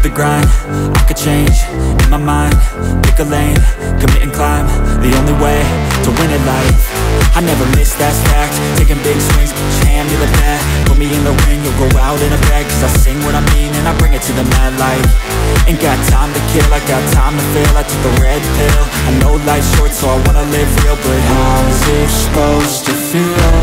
live the grind, I could change, in my mind, pick a lane, commit and climb, the only way to win it life, I never miss, that's fact, taking big swings, your hand to the bat, put me in the ring, you'll go out in a bag, cause I sing what I mean and I bring it to the mad light, ain't got time to kill, I got time to feel, I took the red pill, I know life's short so I wanna live real, but how's it supposed to feel?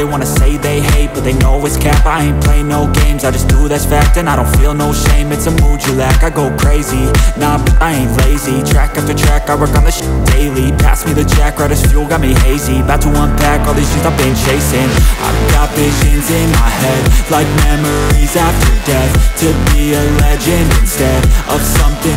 They wanna say they hate, but they know it's cap. I ain't play no games, I just do that's fact And I don't feel no shame, it's a mood you lack I go crazy, nah, but I ain't lazy. Track after track, I work on this daily. Pass me the jack, right as fuel, got me hazy. About to unpack all these things I've been chasing. I've got visions in my head Like memories after death. To be a legend instead Of something